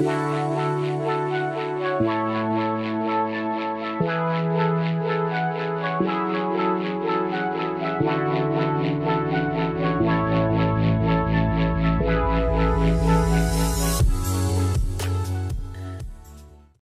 Bye.